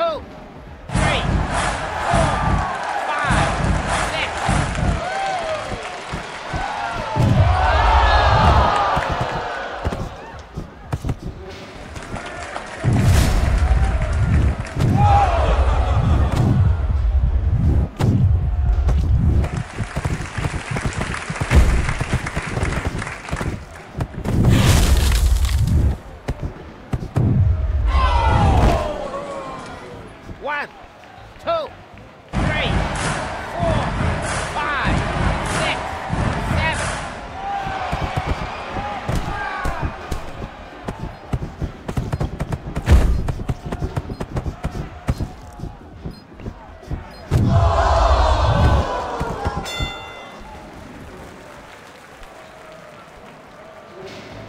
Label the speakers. Speaker 1: two. two, three, four, five, six, seven. Oh!